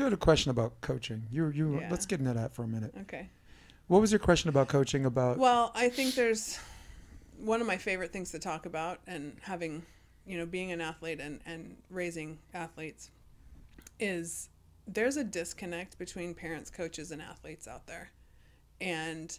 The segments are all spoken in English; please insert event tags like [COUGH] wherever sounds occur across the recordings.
you had a question about coaching. You you Yeah. let's get into that for a minute. Okay. What was your question about coaching about? Well, I think there's one of my favorite things to talk about, and having, you know, being an athlete and, and raising athletes is there's a disconnect between parents, coaches, and athletes out there. And,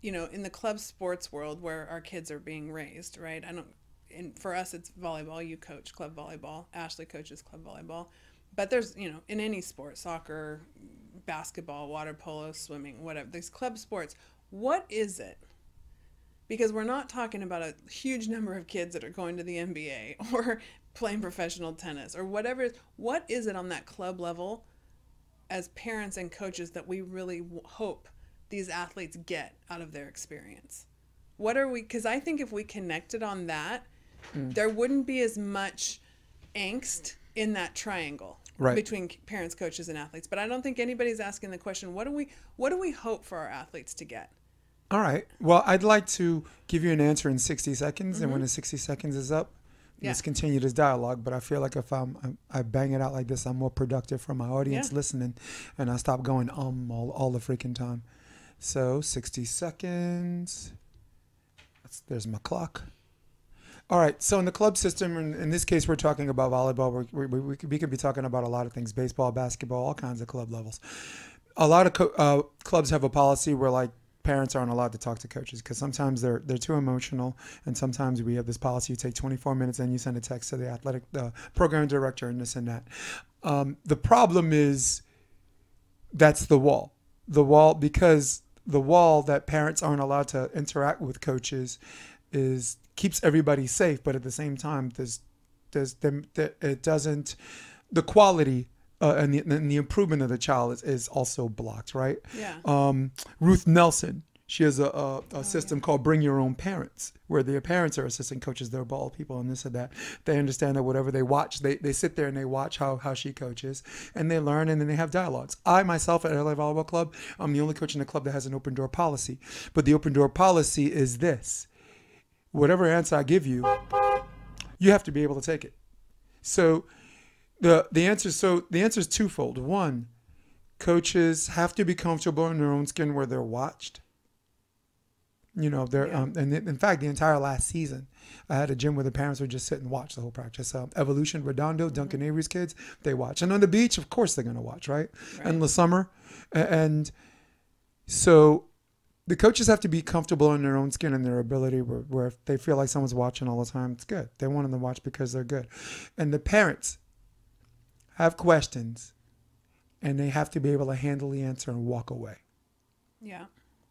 you know, in the club sports world where our kids are being raised, right? I don't, and for us, it's volleyball. You coach club volleyball. Ashley coaches club volleyball. But there's, you know, in any sport, soccer, basketball, water polo, swimming, whatever, these club sports, what is it? Because we're not talking about a huge number of kids that are going to the NBA [LAUGHS] or playing professional tennis or whatever. What is it on that club level as parents and coaches that we really w- hope these athletes get out of their experience? What are we? Because I think if we connected on that, mm. there wouldn't be as much angst in that triangle Right. between parents, coaches, and athletes. But I don't think anybody's asking the question: What do we? What do we hope for our athletes to get? All right. Well, I'd like to give you an answer in 60 seconds, and when Mm-hmm. the 60 seconds is up, let's continue this dialogue. But I feel like if I'm, I'm I bang it out like this, I'm more productive for my audience Yeah. listening, and I stop going um all, all the freaking time. So 60 seconds. That's, there's my clock. All right. So in the club system, in, in this case, we're talking about volleyball. We, we, we, could, we could be talking about a lot of things: baseball, basketball, all kinds of club levels. A lot of uh, clubs have a policy where like parents aren't allowed to talk to coaches because sometimes they're they're too emotional, and sometimes we have this policy: you take 24 minutes and you send a text to the athletic uh, program director and this and that. Um, the problem is that's the wall. The wall because the wall that parents aren't allowed to interact with coaches is keeps everybody safe, but at the same time, there's there's it doesn't the quality uh, and, the, and the improvement of the child is, is also blocked, right? Yeah. Um, Ruth Nelson, she has a, a, a system called Bring Your Own Parents, where the parents are assistant coaches, they're ball people and this and that. They understand that whatever they watch, they, they sit there and they watch how, how she coaches and they learn and then they have dialogues. I myself at LA Volleyball Club, I'm the only coach in the club that has an open door policy. But the open door policy is this whatever answer I give you, you have to be able to take it. So the the answer so the answer is twofold. One, coaches have to be comfortable in their own skin where they're watched. You know, they're Yeah. um, and in fact, the entire last season, I had a gym where the parents would just sit and watch the whole practice. Um, Evolution, Redondo, Duncan Avery's kids, they watch, and on the beach, of course, they're gonna watch, right? And the summer, and so the coaches have to be comfortable in their own skin and their ability where, where if they feel like someone's watching all the time, it's good. They want them to watch because they're good. And the parents have questions and they have to be able to handle the answer and walk away. Yeah.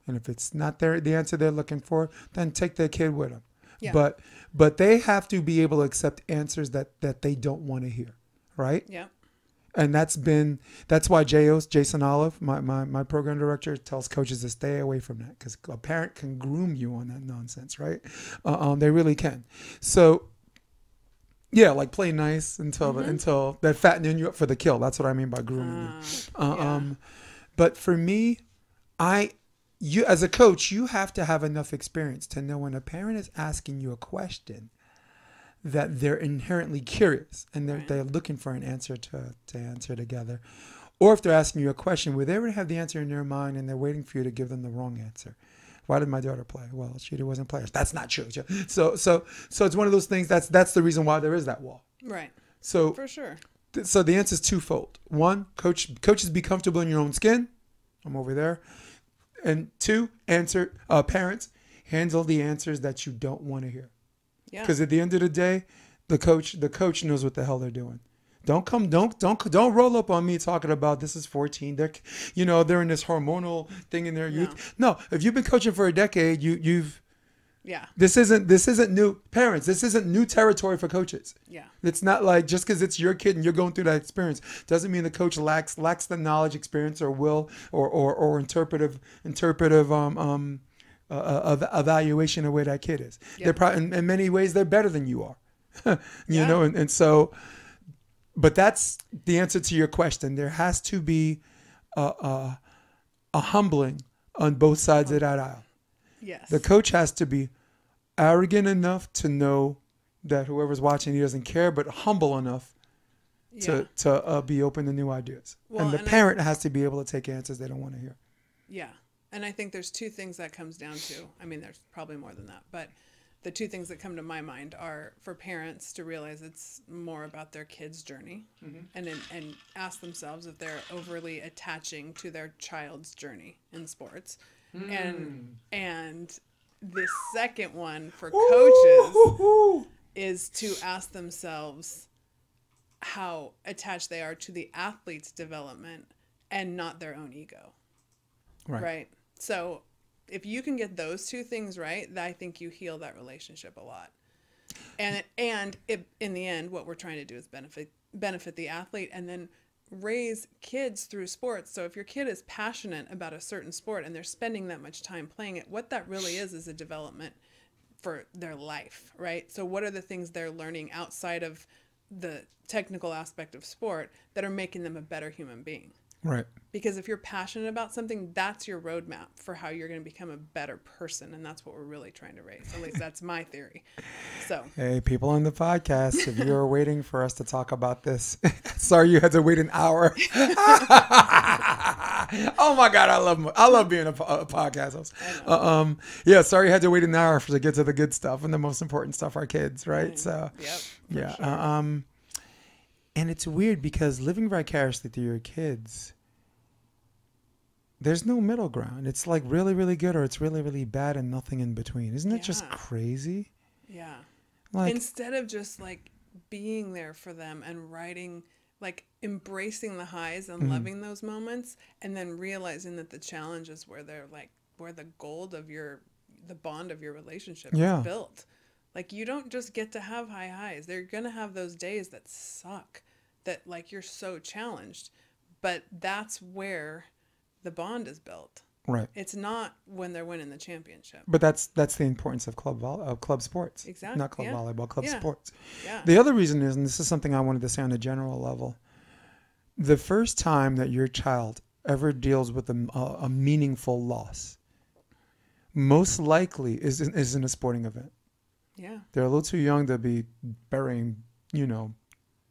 And if it's not their the answer they're looking for, then take their kid with them. Yeah. But but they have to be able to accept answers that that they don't want to hear, right? Yeah. And that's been that's why Jos Jason Olive, my, my my program director, tells coaches to stay away from that because a parent can groom you on that nonsense, right? Uh, um, they really can. So. Yeah, like play nice until the, until they're fattening you up for the kill. That's what I mean by grooming you. Uh, yeah. um, but for me, I you as a coach, you have to have enough experience to know when a parent is asking you a question that they're inherently curious and they're, Right. they're looking for an answer to, to answer together. Or if they're asking you a question where they already have the answer in their mind and they're waiting for you to give them the wrong answer. Why did my daughter play? Well, she wasn't playing. That's not true. So so so it's one of those things that's that's the reason why there is that wall. Right. So For sure. Th- so the answer is twofold. One, coach coaches be comfortable in your own skin. I'm over there. And two, answer uh, parents handle the answers that you don't want to hear. Yeah. Because at the end of the day, the coach the coach knows what the hell they're doing. Don't come don't don't don't roll up on me talking about this is 14. They're you know they're in this hormonal thing in their youth. No, if you've been coaching for a decade, you you've Yeah. this isn't this isn't new parents. This isn't new territory for coaches. Yeah. It's not like just because it's your kid and you're going through that experience doesn't mean the coach lacks lacks the knowledge, experience, or will or or, or interpretive interpretive um um uh, uh, evaluation of where that kid is. Yeah. They're probably in, in many ways they're better than you are. [LAUGHS] you Yeah. know, and, and so, but that's the answer to your question. There has to be a a, a humbling on both sides of that aisle. Yes. The coach has to be arrogant enough to know that whoever's watching he doesn't care, but humble enough to Yeah. to uh, be open to new ideas, Well, and the and I- parent has to be able to take answers they don't want to hear. Yeah. And I think there's two things that comes down to. I mean, there's probably more than that, but the two things that come to my mind are for parents to realize it's more about their kid's journey mm-hmm. and then- and ask themselves if they're overly attaching to their child's journey in sports. And hmm. and the second one for coaches Ooh. is to ask themselves how attached they are to the athlete's development and not their own ego. Right. Right. So if you can get those two things right, I think you heal that relationship a lot. And and it, in the end, what we're trying to do is benefit benefit the athlete and then raise kids through sports. So if your kid is passionate about a certain sport and they're spending that much time playing it, what that really is is a development for their life, right? So what are the things they're learning outside of the technical aspect of sport that are making them a better human being? Right. Because if you're passionate about something, that's your roadmap for how you're going to become a better person. And that's what we're really trying to raise. At least that's my theory. So, Hey, people on the podcast, if you're waiting for us to talk about this, [LAUGHS] sorry you had to wait an hour. [LAUGHS] oh my God, I love I love being a, a podcast host. Uh, um, yeah, sorry you had to wait an hour for to get to the good stuff and the most important stuff, our kids, right? So, yep. yeah, uh, um, and it's weird because living vicariously through your kids, there's no middle ground. It's like really, really good or it's really, really bad and nothing in between. Isn't it just crazy? Yeah. Like, Instead of just like being there for them and writing, like embracing the highs and Mm-hmm. loving those moments, and then realizing that the challenge is where they're like, where the gold of your, the bond of your relationship Yeah. is built. Like you don't just get to have high highs. They're going to have those days that suck, that like you're so challenged. But that's where the bond is built. right. It's not when they're winning the championship. But that's that's the importance of club vol- of club sports. Exactly, Not club yeah. volleyball, club Yeah. sports. Yeah. The other reason is, and this is something I wanted to say on a general level, the first time that your child ever deals with a, a, a meaningful loss, most likely is in, is in a sporting event. Yeah. They're a little too young to be burying, you know,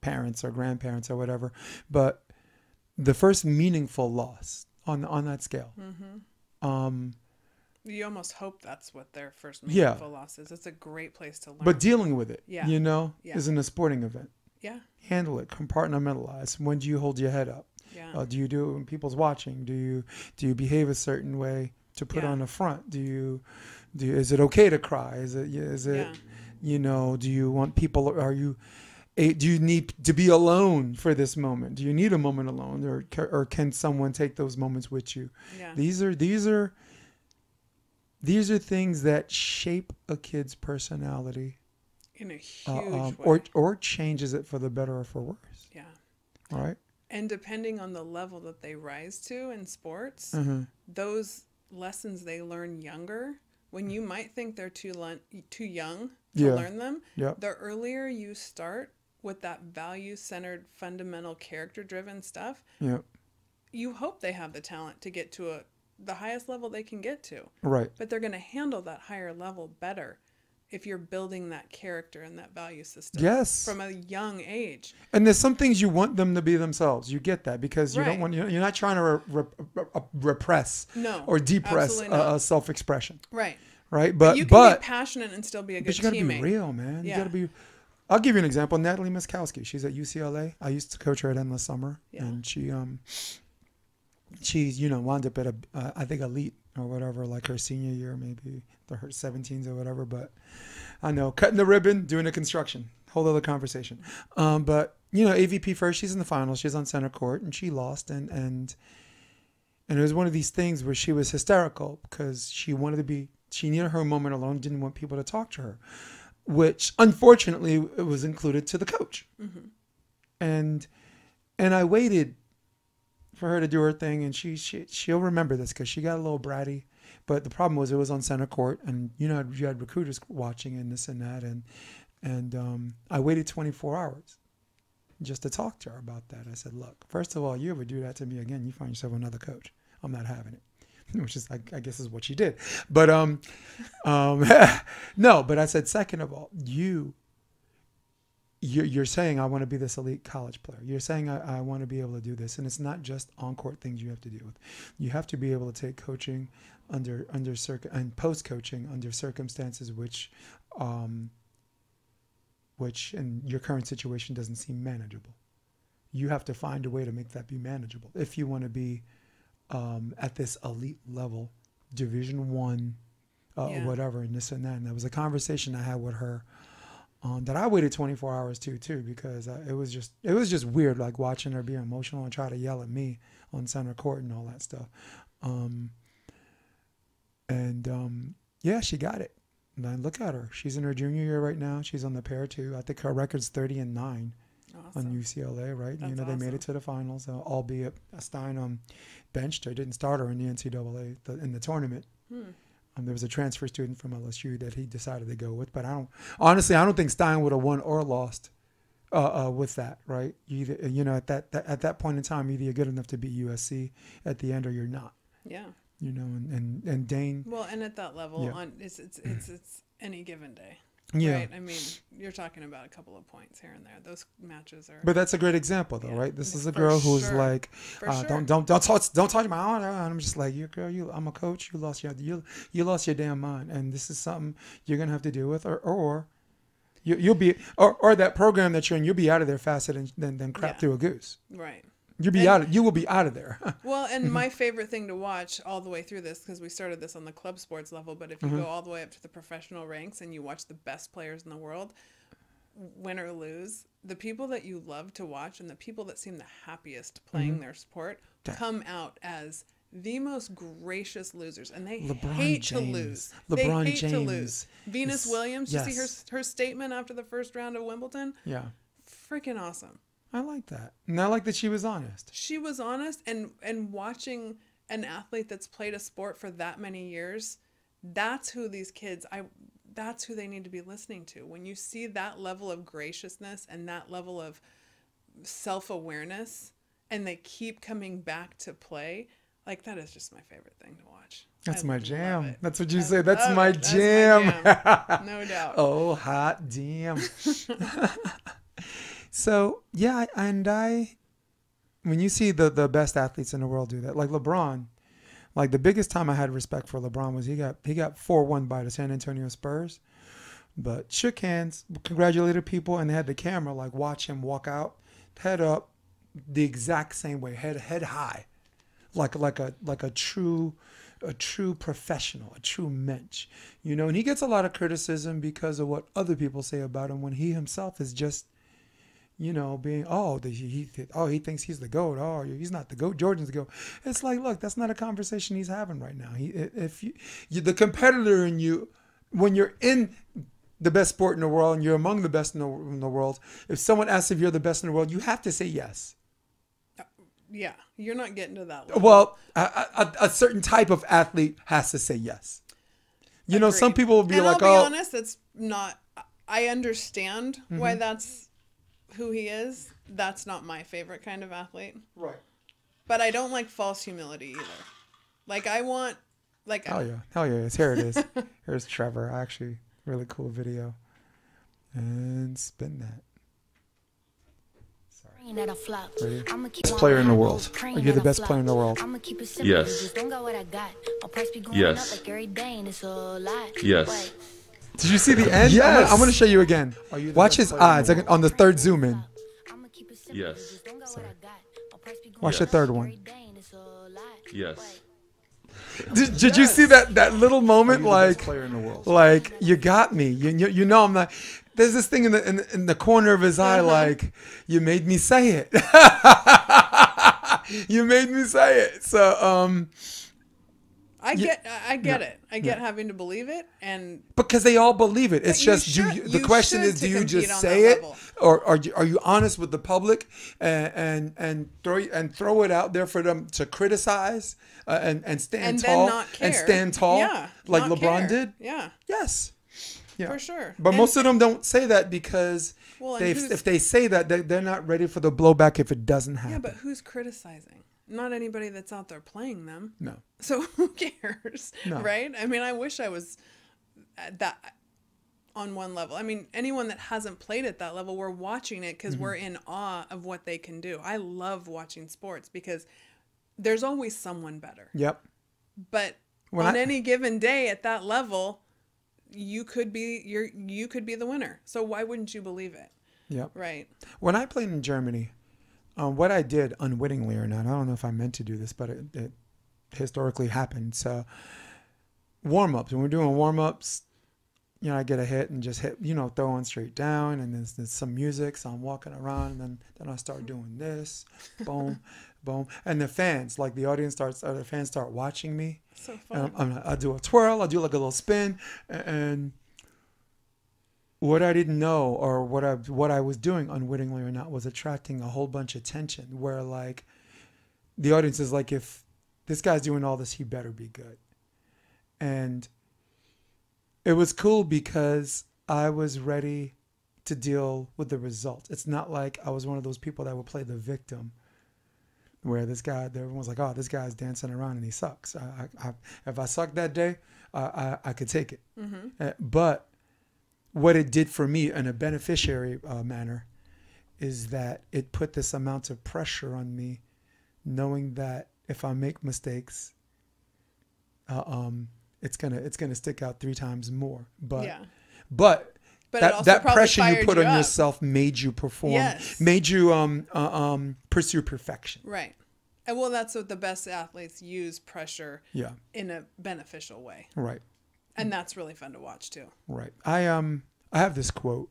parents or grandparents or whatever. But the first meaningful loss on on that scale, Mm-hmm. um, You almost hope that's what their first Yeah. meaningful loss is. It's a great place to learn. but dealing with it, Yeah. you know, Yeah. isn't a sporting event. yeah, handle it compartmentalize when do you hold your head up yeah, uh, do you do it when people's watching do you do you behave a certain way to put Yeah. on the front? Do you do you, is it okay to cry? Is it is it yeah, you know do you want people are you do you need to be alone for this moment? Do you need a moment alone or or can someone take those moments with you? Yeah, these are these are these are things that shape a kid's personality in a huge uh, um, way. or or changes it for the better or for worse. Yeah, right? And depending on the level that they rise to in sports, Mhm. those lessons they learn younger. When you might think they're too lun- too young to Yeah. learn them, Yep. the earlier you start with that value centered, fundamental, character driven stuff, Yeah. you hope they have the talent to get to a the highest level they can get to. Right. But they're going to handle that higher level better if you're building that character and that value system Yes. from a young age. And there's some things you want them to be themselves. You get that because you don't want you're not trying to re- re- re- repress No, or depress absolutely not. uh, self-expression, Right. right? But you but can be passionate and still be a good but you got to be real, man. You Yeah. got to be. I'll give you an example. Natalie Myszkowski. She's at UCLA. I used to coach her at Endless Summer, Yeah. and she um she's you know wound up at a uh, I think elite or whatever like her senior year maybe the her 17s or whatever. But I know cutting the ribbon, doing the construction, whole other conversation. Um, but you know AVP first. She's in the finals. She's on center court, and she lost, and and and it was one of these things where she was hysterical because she wanted to be she needed her moment alone didn't want people to talk to her which unfortunately it was included to the coach and and i waited for her to do her thing and she, she she'll remember this because she got a little bratty. But the problem was it was on center court and you know you had recruiters watching and this and that and and um, i waited 24 hours just to talk to her about that. I said look first of all you ever do that to me again you find yourself another coach. I'm not having it. [LAUGHS] Which is I, I guess is what she did. But um um [LAUGHS] no but i said second of all you you're, you're saying I want to be this elite college player. You're saying I, I want to be able to do this, and it's not just on court things you have to deal with. You have to be able to take coaching under under circ and post coaching under circumstances which, um, which in your current situation doesn't seem manageable. You have to find a way to make that be manageable if you want to be um, at this elite level, Division One, uh, Yeah. whatever, and this and that. And that was a conversation I had with her um, that I waited 24 hours to too because uh, it was just it was just weird like watching her be emotional and try to yell at me on center court and all that stuff. Um, and um, yeah, she got it. And look at her. She's in her junior year right now. She's on the pair too. I think her record's 30 and nine on UCLA, right? you know, they made it to the finals, uh, albeit Stein um, benched her, didn't start her in the NCAA the, in the tournament. Hmm. Um, there was a transfer student from LSU that he decided to go with, but I don't honestly, I don't think Stein would have won or lost uh, uh, with that, right? You either, you know, at that, that at that point in time, either you're good enough to beat USC at the end or you're not. Yeah. You know, and and, and Dane, Well, and at that level, Yeah. on it's it's it's it's any given day. Yeah. Right. I mean, you're talking about a couple of points here and there. Those matches are But that's a great example, though, Yeah, right? This is a for girl who's sure. like, uh, sure. don't don't don't touch don't touch my honor. And I'm just like, you girl, you I'm a coach. You lost your you you lost your damn mind, and this is something you're gonna have to deal with, or or you you'll be or or that program that you're in, you'll be out of there faster than than, than crap Yeah. through a goose. right. You'll be And- out. Of, you will be out of there. [LAUGHS] Well, and Mm-hmm. my favorite thing to watch all the way through this, because we started this on the club sports level, but if you Mm-hmm. go all the way up to the professional ranks and you watch the best players in the world, win or lose, the people that you love to watch and the people that seem the happiest playing Mm-hmm. their sport come out as the most gracious losers, and they LeBron hate James. to lose. LeBron they hate to James lose. Venus is- Williams, you see her her statement after the first round of Wimbledon, yeah, freaking awesome I like that, and I like that she was honest. she was honest and and watching an athlete that's played a sport for that many years that's who these kids i that's who they need to be listening to when you see that level of graciousness and that level of self-awareness and they keep coming back to play like that is just my favorite thing to watch That's I my jam. That's what you I say. That's my it. That's jam. jam. no doubt [LAUGHS] Oh, hot damn. [LAUGHS] so yeah, and I, when you see the the best athletes in the world do that, like LeBron, like the biggest time I had respect for LeBron was he got he got four one by the San Antonio Spurs, but shook hands, congratulated people, and they had the camera like watch him walk out, head up, the exact same way, head head high, like like a like a true a true professional, a true mensch. You know, and he gets a lot of criticism because of what other people say about him when he himself is just you know, being oh the, he oh he thinks he's the goat. Oh, he's not the goat. Jordan's the goat. It's like, look, that's not a conversation he's having right now. He if you, you the competitor in you, when you're in the best sport in the world and you're among the best in the, in the world, if someone asks if you're the best in the world, you have to say yes. yeah you're not getting to that level. Well, a, a, a certain type of athlete has to say yes. You know, some people will be and like, I'll be "Oh, honest, that's not. I understand why mm-hmm. that's who he is. That's not my favorite kind of athlete. right." But I don't like false humility either. Like I want, like Hell yeah, hell yeah! It's, here it is. [LAUGHS] Here's Trevor. Actually, really cool video. And spin that. Ready? Best player in the world. Are you the best player in the world? I'm gonna keep it simple. Yes. Yes. Yes. Yes. Did you see the [LAUGHS] end? Yes. I'm, going to show you again. Watch his eyes like, on the third zoom in. Yes. Watch the third one. Yes. Did, did you see that that little moment? Like, player in the world. like you got me. You, you you know I'm not. There's this thing in the in, the- in the corner of his eye, like you made me say it. [LAUGHS] you made me say it. So um, I get, I get it. I get having to believe it, and because they all believe it. It's just do should- you, the you question is do you just say it level. or are you, are you honest with the public and and and throw and throw it out there for them to criticize uh, and and stand and tall not care and stand tall Yeah, like LeBron care. did. Yeah, Yes. Yeah. for sure. But And- most of them don't say that because Well, they if they say that they, they're not ready for the blowback if it doesn't happen. yeah, but who's criticizing? Not anybody that's out there playing them. no. So [LAUGHS] who cares, No. right? I mean, I wish I was that. on one level. I mean, anyone that hasn't played at that level, we're watching it because Mm-hmm. we're in awe of what they can do. I love watching sports because there's always someone better. Yep. But When on I- any given day at that level, you could be you're you could be the winner. So why wouldn't you believe it? Yep. Right. When I played in Germany, um, what I did, unwittingly or not, I don't know if I meant to do this, but it, it historically happened. So, warm ups. When we're doing warm ups, you know, I get a hit and just hit, you know, throw on straight down, and there's, there's some music, so I'm walking around, and then then I start doing this, boom, [LAUGHS] boom, and the fans, like the audience starts, or the fans start watching me, So and fun. I'm, I'm, I do a twirl, I do like a little spin, and what I didn't know or what I what I was doing unwittingly or not was attracting a whole bunch of attention. Where like the audience is like, if this guy's doing all this, he better be good. And it was cool because I was ready to deal with the result. It's not like I was one of those people that would play the victim where this guy, everyone's like, "Oh, this guy's dancing around and he sucks." I, I, I, if I sucked that day, I, I, I could take it. Uh, but what it did for me in a beneficiary uh, manner is that it put this amount of pressure on me, knowing that if I make mistakes, uh, um, it's gonna it's gonna stick out three times more. But yeah. but But that, that pressure you put you on up. yourself made you perform, Yes. made you um, uh, um, pursue perfection. Right. And well, that's what the best athletes use pressure Yeah, in a beneficial way. right. And that's really fun to watch too. Right. I um I have this quote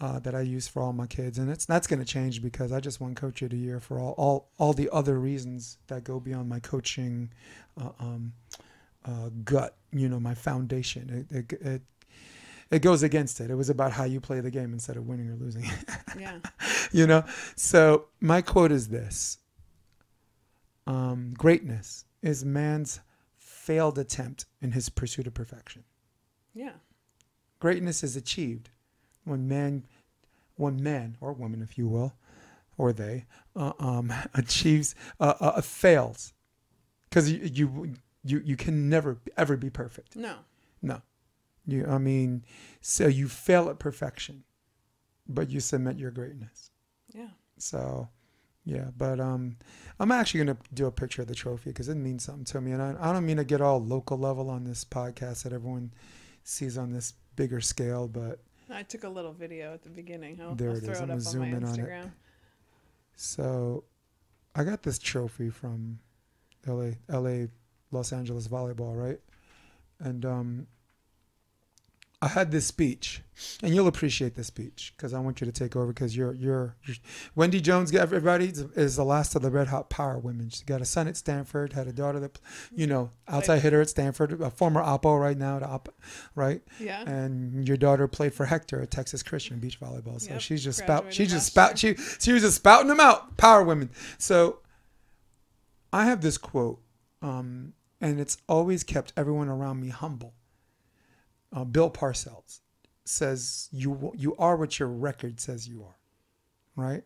uh, that I use for all my kids, and it's that's going to change because I just won Coach of the Year for all all all the other reasons that go beyond my coaching uh, um uh, gut. You know, my foundation. It, it it it goes against it. It was about how you play the game instead of winning or losing. [LAUGHS] Yeah. you know. So my quote is this: um, Greatness is man's failed attempt in his pursuit of perfection. Yeah. Greatness is achieved when man, when man or woman, if you will, or they, uh, um, [LAUGHS] achieves, uh, uh, fails, because you, you you you can never ever be perfect. No. No, you. I mean, so you fail at perfection, but you submit your greatness. Yeah. So, yeah, but um, I'm actually gonna do a picture of the trophy because it means something to me, and I, I don't mean to get all local level on this podcast that everyone sees on this bigger scale, but I took a little video at the beginning. I'll, There I'll it throw is. it I'm gonna zoom in on it. So I got this trophy from LA, LA, Los Angeles volleyball, right? And um, I had this speech, and you'll appreciate this speech because I want you to take over because you're, you're you're Wendy Jones. Everybody is- the last of the Red Hot Power women. She got a son at Stanford, had a daughter that, you know, outside hitter at Stanford, a former Oppo right now, to Op, right? Yeah. and your daughter played for Hector at Texas Christian beach volleyball. So Yep, she's just spout. She just spout. She she was just spouting them out. Power women. So I have this quote, um, and it's always kept everyone around me humble. Uh, Bill Parcells says, "You you are what your record says you are." Right.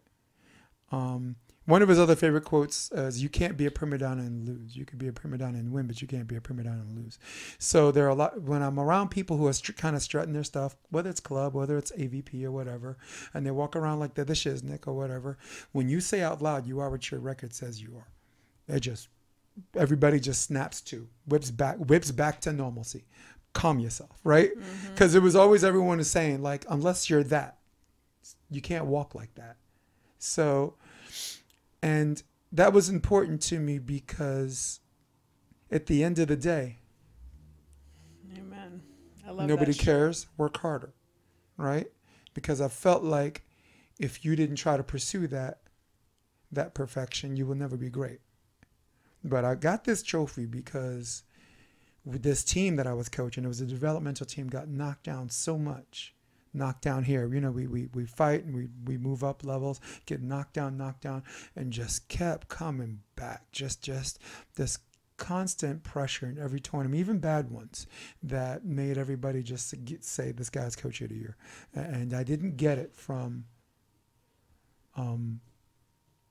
Um, one of his other favorite quotes is, "You can't be a prima donna and lose. You can be a prima donna and win, but you can't be a prima donna and lose." So there are a lot when I'm around people who are kind of strutting their stuff, whether it's club, whether it's AVP or whatever, and they walk around like they're the shiznick or whatever. When you say out loud, "You are what your record says you are," it just everybody just snaps to, whips back, whips back to normalcy. Calm yourself, right? Mm-hmm. Because it was always everyone was saying like, unless you're that, you can't walk like that. So, and that was important to me because at the end of the day, Amen. I love nobody cares. Work harder, right? Because I felt like if you didn't try to pursue that that perfection, you will never be great. But I got this trophy because with this team that I was coaching, it was a developmental team, got knocked down so much. Knocked down here, you know, we, we, we fight and we, we move up levels, get knocked down, knocked down, and just kept coming back. Just just this constant pressure in every tournament, even bad ones, that made everybody just say this guy's coach of the year, and I didn't get it from um,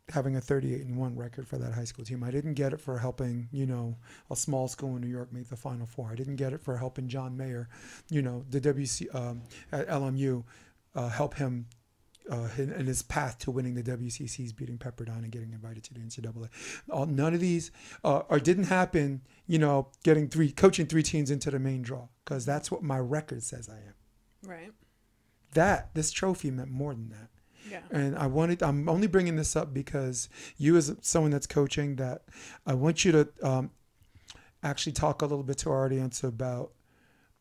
having a 38 and 1 record for that high school team. I didn't get it for helping, you know, a small school in New York make the Final Four. I didn't get it for helping John Mayer, you know, the WC um, at LMU, uh, help him uh, in, in, his path to winning the WCCs, beating Pepperdine and getting invited to the NCAA. All, none of these uh, or didn't happen, you know, getting three coaching three teams into the main draw because that's what my record says I am. Right. That this trophy meant more than that. Yeah. And I wanted, I'm only bringing this up because you, as someone that's coaching, that I want you to um, actually talk a little bit to our audience about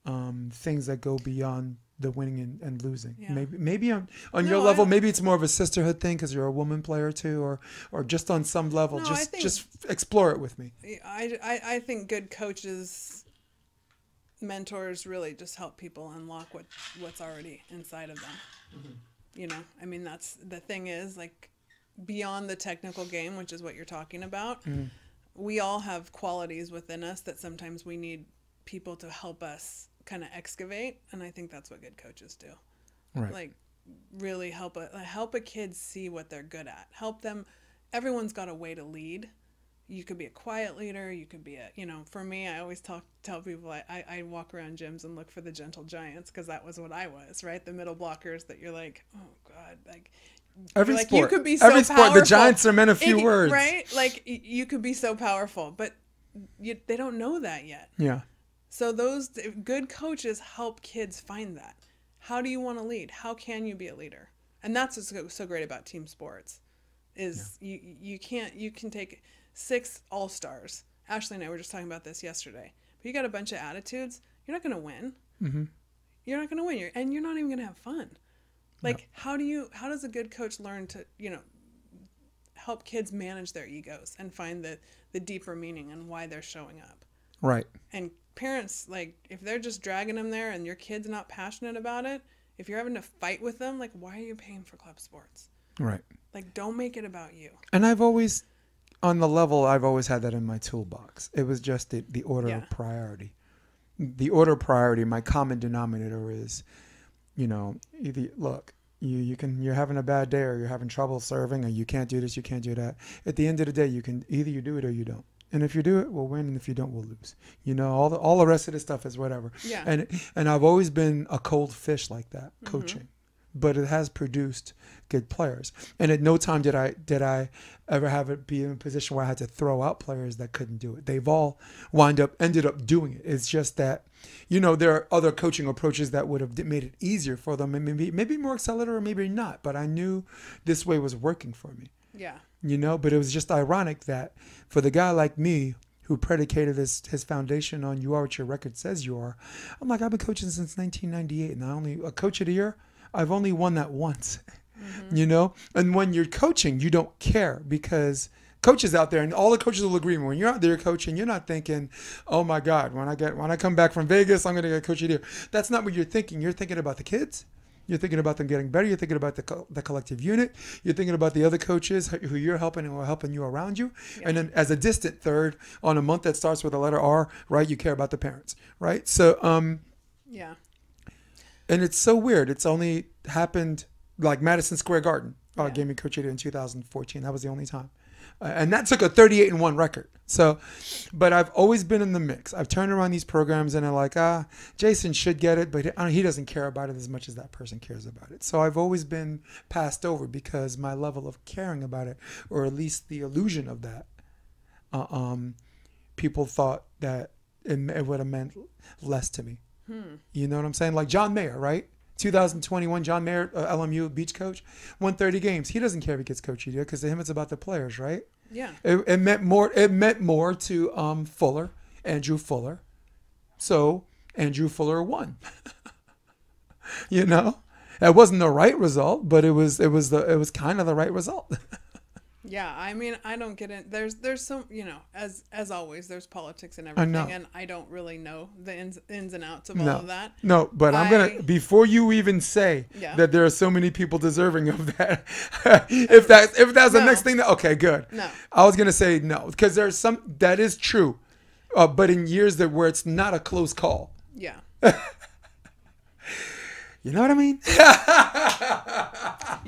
um, things that go beyond the winning and, and losing. Yeah. Maybe, maybe on, on no, your level, maybe it's more of a sisterhood thing because you're a woman player too, or, or just on some level, no, just, just explore it with me. I, I, I think good coaches, mentors really just help people unlock what, what's already inside of them. Mm-hmm you know i mean that's the thing is like beyond the technical game which is what you're talking about mm. we all have qualities within us that sometimes we need people to help us kind of excavate and i think that's what good coaches do right. like really help a help a kid see what they're good at help them everyone's got a way to lead you could be a quiet leader you could be a you know for me i always talk tell people i, I, I walk around gyms and look for the gentle giants because that was what i was right? The middle blockers that you're like oh god like every like sport you could be so every sport the giants are meant a few words. right? Like you could be so powerful but you, they don't know that yet. Yeah. So those good coaches help kids find that. How do you want to lead? How can you be a leader? And that's what's so, so great about team sports is yeah. you you can't you can take six all stars. Ashley and I were just talking about this yesterday. But you got a bunch of attitudes. You're not going to win. Mm-hmm. You're not going to win. You're, and you're not even going to have fun. Like, how do you? How does a good coach learn to, you know, help kids manage their egos and find the the deeper meaning and why they're showing up? Right. And parents, like, if they're just dragging them there and your kid's not passionate about it, if you're having to fight with them, like, why are you paying for club sports? Right. Like, don't make it about you. And I've always on the level I've always had that in my toolbox. It was just the, the order yeah. of priority. The order of priority, my common denominator is, you know, either look, you you can you're having a bad day or you're having trouble serving or you can't do this, you can't do that. At the end of the day, you can either you do it or you don't. And if you do it, we'll win, and if you don't, we'll lose. You know, all the all the rest of the stuff is whatever. Yeah. And and I've always been a cold fish like that, mm-hmm. coaching but it has produced good players. And at no time did I did I ever have it be in a position where I had to throw out players that couldn't do it. They've all wind up ended up doing it. It's just that, you know, there are other coaching approaches that would have made it easier for them, and maybe maybe more accelerated or maybe not. But I knew this way was working for me. Yeah. You know, but it was just ironic that for the guy like me who predicated his, his foundation on you are what your record says you are. I'm like, I've been coaching since 1998 and I only a coach of the year. I've only won that once, mm-hmm. you know? And when you're coaching, you don't care because coaches out there and all the coaches will agree when you're out there coaching you're not thinking oh my god when i get when i come back from vegas i'm going to get coach here that's not what you're thinking you're thinking about the kids you're thinking about them getting better. You're thinking about the, co- the collective unit. You're thinking about the other coaches who you're helping and who are helping you around you. Yeah. And then, as a distant third, on a month that starts with a letter R, right? You care about the parents, right? So, um, yeah and it's so weird. It's only happened like Madison Square Garden uh, yeah. gave me Coach in 2014. That was the only time. Uh, and that took a 38 and 1 record. So, but I've always been in the mix. I've turned around these programs and I'm like, ah, Jason should get it, but he doesn't care about it as much as that person cares about it. So I've always been passed over because my level of caring about it, or at least the illusion of that, uh, um, people thought that it, it would have meant less to me. Hmm. You know what I'm saying? Like John Mayer, right? 2021, John Mayer, uh, LMU beach coach, won 30 games. He doesn't care if he gets coach of because to him it's about the players, right? Yeah. It, it, meant more. It meant more to um, Fuller, Andrew Fuller. So Andrew Fuller won. [LAUGHS] you know, it wasn't the right result, but it was. It was the. It was kind of the right result. [LAUGHS] Yeah, I mean, I don't get it. There's there's some, you know, as as always, there's politics and everything, I and I don't really know the ins, ins and outs of no. all of that. No, but I, am gonna before you even say yeah. that there are so many people deserving of that. [LAUGHS] if that if that's no. the next thing, that okay, good. No, I was gonna say no because there's some that is true, uh, but in years that where it's not a close call. Yeah. [LAUGHS] you know what I mean?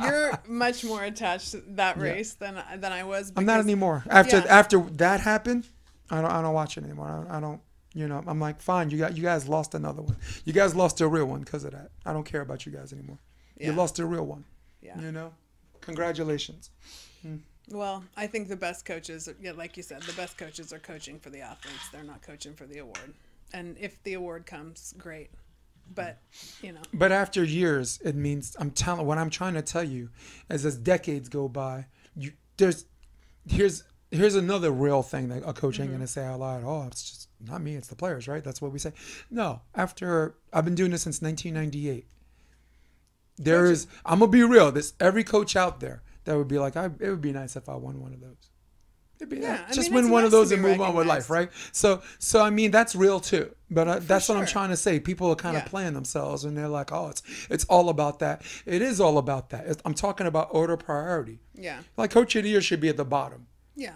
you're much more attached to that race than than I was. I'm not anymore. After yeah. after that happened, I don't I don't watch it anymore. I don't, I don't you know I'm like fine. You got you guys lost another one. You guys lost a real one because of that. I don't care about you guys anymore. You lost a real one. Yeah. You know, congratulations. Hmm. Well, I think the best coaches, yeah, like you said, the best coaches are coaching for the athletes. They're not coaching for the award. And if the award comes, great. But you know, But after years, it means I'm telling. What I'm trying to tell you is, as decades go by, you there's here's here's another real thing that a coach ain't mm-hmm. gonna say out loud. Oh, it's just not me. It's the players, right? That's what we say. No, after I've been doing this since 1998. There is. I'm gonna be real. This every coach out there that would be like, I, it would be nice if I won one of those. It'd be Yeah, I just mean, win one of nice to those and move on with life, right? So, so I mean, that's real too. But uh, that's what I'm trying to say. People are kind of playing themselves, and they're like, "Oh, it's it's all about that." It is all about that. It's, I'm talking about order priority. yeah, Like coach of the year should be at the bottom, yeah.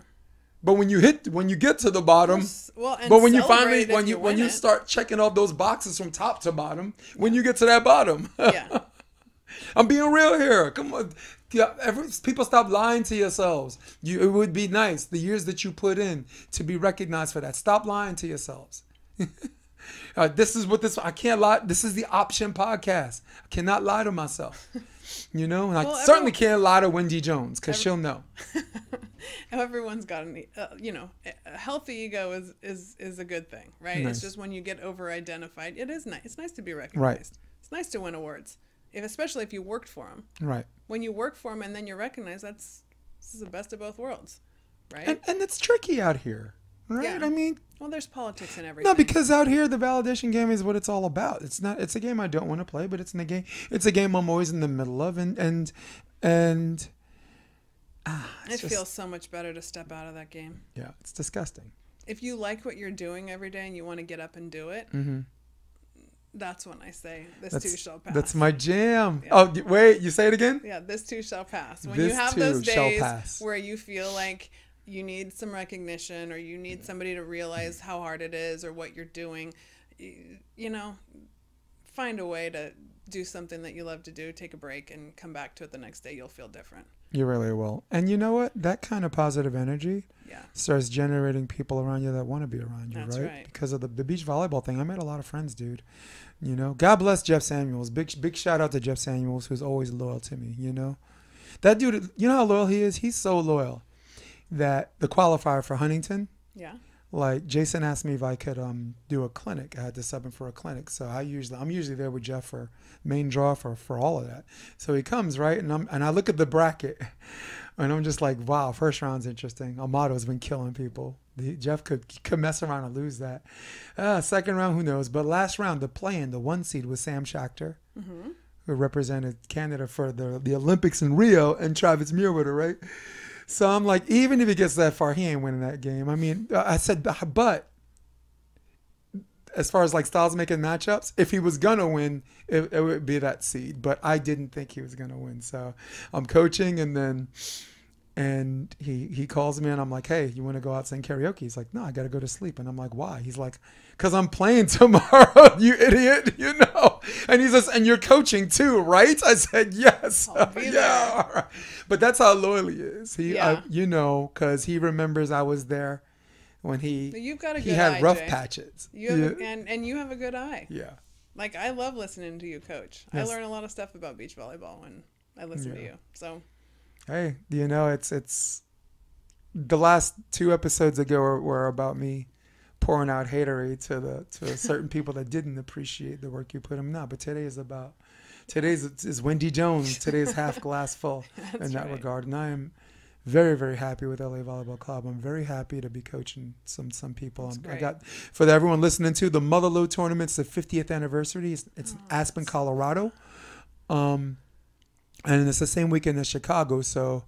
but when you hit, when you get to the bottom, well, and but when you finally, when you, you when you it. start checking off those boxes from top to bottom, when you get to that bottom, Yeah, [LAUGHS] I'm being real here. Come on. Yeah, every, people stop lying to yourselves. You, it would be nice the years that you put in to be recognized for that. Stop lying to yourselves. [LAUGHS] uh, this is what this. I can't lie. This is the option podcast. I cannot lie to myself. [LAUGHS] You know, and I Well, certainly can't lie to Wendy Jones because she'll know. [LAUGHS] everyone's got an, uh, you know, a healthy ego is is is a good thing, right? Nice. It's just when you get over identified, it is nice. It's nice to be recognized. Right. It's nice to win awards, if especially if you worked for them. Right. When you work for them and then you're recognized, that's this is the best of both worlds, right? And and it's tricky out here, right? Yeah. I mean, well, there's politics and everything. No, because out here the validation game is what it's all about. It's not. It's a game I don't want to play, but it's in the game. It's a game I'm always in the middle of, and and and ah, it just- feels so much better to step out of that game. yeah, it's disgusting. If you like what you're doing every day and you want to get up and do it, Mm-hmm. That's when I say this That's too shall pass. that's my jam. Oh, wait, you say it again? Yeah, this too shall pass. When This you have those days where you feel like you need some recognition or you need somebody to realize how hard it is or what you're doing, you, you know, find a way to do something that you love to do, take a break and come back to it the next day. You'll feel different. You really will. And you know what? That kind of positive energy Yeah. starts generating people around you that want to be around you, That's right? right. Because of the, the beach volleyball thing. I made a lot of friends, dude. You know, God bless Jeff Samuels. Big big shout out to Jeff Samuels, who's always loyal to me. You know, that dude. You know how loyal he is. He's so loyal that the qualifier for Huntington, Yeah. Like Jason asked me if I could um do a clinic. I had to sub him for a clinic, so I usually I'm usually there with Jeff for main draw for for all of that. So he comes right, and I'm and I look at the bracket, [LAUGHS] and I'm just like, wow, first round's interesting. Amato's been killing people. The, Jeff could could mess around and lose that. Uh, second round, who knows? But last round, the play-in, the one seed was Sam Schachter. Who represented Canada for the, the Olympics in Rio and Travis Muir right? So I'm like, even if he gets that far, he ain't winning that game. I mean, I said, but as far as like styles making matchups, if he was gonna win, it, it would be that seed. But I didn't think he was gonna win. So I'm coaching, and then and he he calls me, and I'm like, hey, you want to go out sing karaoke? He's like, no, I gotta go to sleep. And I'm like, why? He's like, cause I'm playing [LAUGHS] tomorrow, you idiot, [LAUGHS] you know. And he says, and you're coaching too, right? I said, yes. Oh, [LAUGHS] yeah. all right. But that's how loyal he is. He, Yeah. you know, cause he remembers I was there when he You've got a he had eye, rough Jay. patches. You have yeah. a, and and you have a good eye. yeah. Like I love listening to you coach. Yes. I learn a lot of stuff about beach volleyball when I listen to you. So Hey, you know, it's it's the last two episodes ago were, were about me pouring out haterade to the to [LAUGHS] certain people that didn't appreciate the work you put in. No, but today is about today's is Wendy Jones. Today is half glass full [LAUGHS] in that right. regard, and I am very very happy with LA Volleyball Club. I'm very happy to be coaching some some people. I got for the, everyone listening to the Motherlode tournament's the 50th anniversary. It's, it's Oh, Aspen, Colorado. Um, and it's the same weekend as Chicago. So,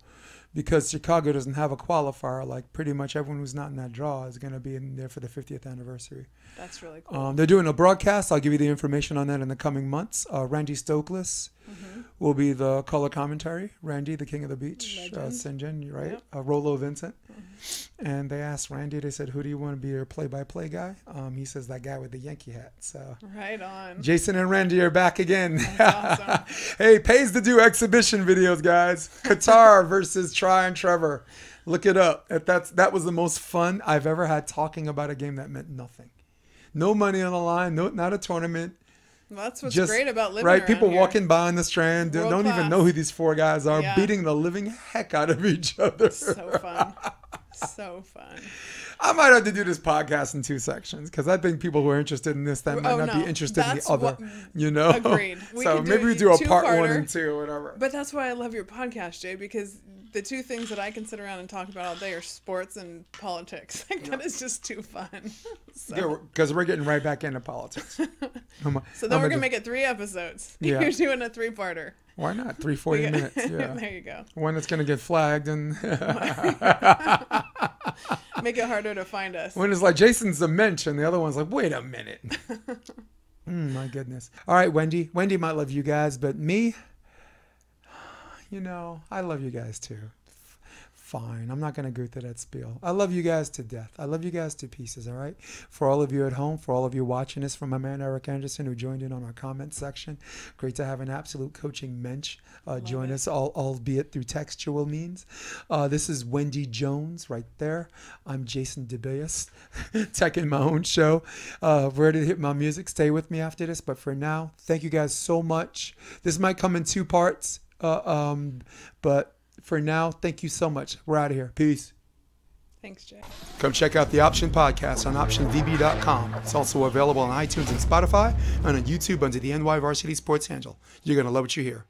because Chicago doesn't have a qualifier, like pretty much everyone who's not in that draw is going to be in there for the 50th anniversary. that's really cool. Um, they're doing a broadcast. I'll give you the information on that in the coming months. Uh, Randy Stoklos will be the color commentary. Randy, the king of the beach, uh, Legend. John, right? Yep. Uh, Rolo Vincent. And they asked Randy, they said, who do you want to be your play-by-play guy? Um, he says that guy with the Yankee hat. So Right on. Jason and Randy are back again. awesome. [LAUGHS] hey, pays to do exhibition videos, guys. Qatar [LAUGHS] versus Try and Trevor. Look it up. That's that was the most fun I've ever had talking about a game that meant nothing. No money on the line. No, not a tournament. Well, that's what's Just great about living right. People here. walking by on the strand don't even know who these four guys are, Yeah. beating the living heck out of each other. So fun. [LAUGHS] so fun. I might have to do this podcast in two sections because I think people who are interested in this that might Oh, not no. be interested in the other. what- you know. Agreed. [LAUGHS] We so maybe we do a part one and two or whatever. But that's why I love your podcast, Jay, because the two things that I can sit around and talk about all day are sports and politics. [LAUGHS] Like, that is just too fun. [LAUGHS] so, Because we're getting right back into politics. Oh so oh then I'm we're a- going to make it three episodes. Yeah. You're doing a three parter. Why not? Three forty minutes. Yeah. there you go. One that's gonna get flagged and [LAUGHS] Make it harder to find us. one is like Jason's a mensch and the other one's like, wait a minute. [LAUGHS] Mm, my goodness. All right, Wendy. Wendy might love you guys, but me, [SIGHS] you know, I love you guys too. Fine. I'm not going to go through that spiel. I love you guys to death. I love you guys to pieces, all right? For all of you at home, for all of you watching this, from my man Eric Anderson who joined in on our comment section. Great to have an absolute coaching mensch uh, join it. us, all, albeit through textual means. Uh, this is Wendy Jones right there. I'm Jason DeBias, [LAUGHS] teching my own show. Uh, ready to hit my music. Stay with me after this. But for now, thank you guys so much. This might come in two parts, uh, um, but for now, thank you so much. We're out of here. Peace. Thanks, Jay. Come check out the Option Podcast on OptionDB.com. It's also available on iTunes and Spotify and on YouTube under the NY Varsity Sports handle. You're going to love what you hear.